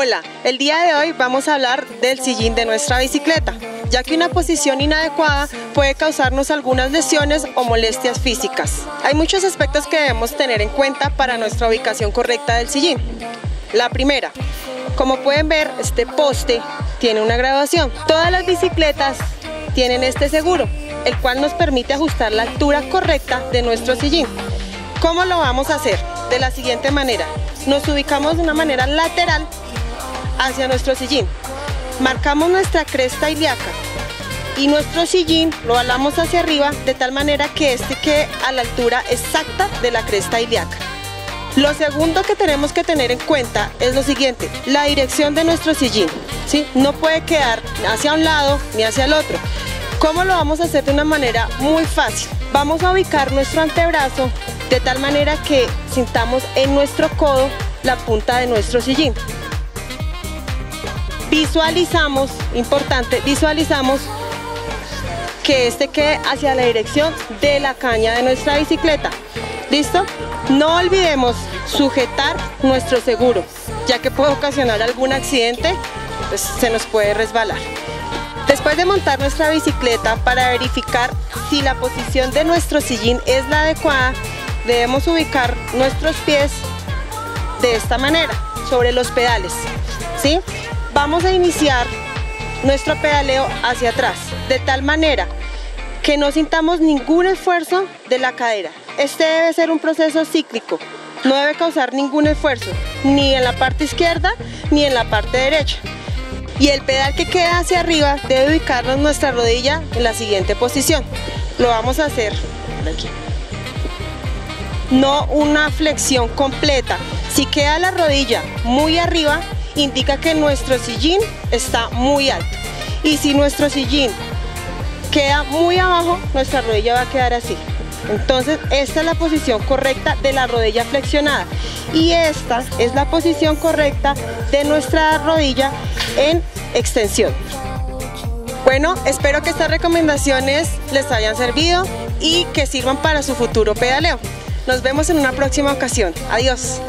Hola, el día de hoy vamos a hablar del sillín de nuestra bicicleta, ya que una posición inadecuada puede causarnos algunas lesiones o molestias físicas. Hay muchos aspectos que debemos tener en cuenta para nuestra ubicación correcta del sillín. La primera, como pueden ver, este poste tiene una graduación. Todas las bicicletas tienen este seguro, el cual nos permite ajustar la altura correcta de nuestro sillín. ¿Cómo lo vamos a hacer? De la siguiente manera. Nos ubicamos de una manera lateral hacia nuestro sillín. Marcamos nuestra cresta ilíaca y nuestro sillín lo alamos hacia arriba de tal manera que este quede a la altura exacta de la cresta ilíaca. Lo segundo que tenemos que tener en cuenta es lo siguiente, la dirección de nuestro sillín. ¿sí? No puede quedar hacia un lado ni hacia el otro. ¿Cómo lo vamos a hacer de una manera muy fácil? Vamos a ubicar nuestro antebrazo de tal manera que sintamos en nuestro codo la punta de nuestro sillín visualizamos, importante, visualizamos que este quede hacia la dirección de la caña de nuestra bicicleta. ¿Listo? No olvidemos sujetar nuestro seguro, ya que puede ocasionar algún accidente, pues se nos puede resbalar. Después de montar nuestra bicicleta para verificar si la posición de nuestro sillín es la adecuada, debemos ubicar nuestros pies de esta manera, sobre los pedales. ¿sí? Vamos a iniciar nuestro pedaleo hacia atrás, de tal manera que no sintamos ningún esfuerzo de la cadera. Este debe ser un proceso cíclico, no debe causar ningún esfuerzo, ni en la parte izquierda ni en la parte derecha. Y el pedal que queda hacia arriba debe ubicarnos nuestra rodilla en la siguiente posición. Lo vamos a hacer aquí. No una flexión completa. Si queda la rodilla muy arriba, indica que nuestro sillín está muy alto. Y si nuestro sillín queda muy abajo, nuestra rodilla va a quedar así. Entonces, esta es la posición correcta de la rodilla flexionada. Y esta es la posición correcta de nuestra rodilla en extensión. Bueno, espero que estas recomendaciones les hayan servido y que sirvan para su futuro pedaleo. Nos vemos en una próxima ocasión. Adiós.